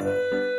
Música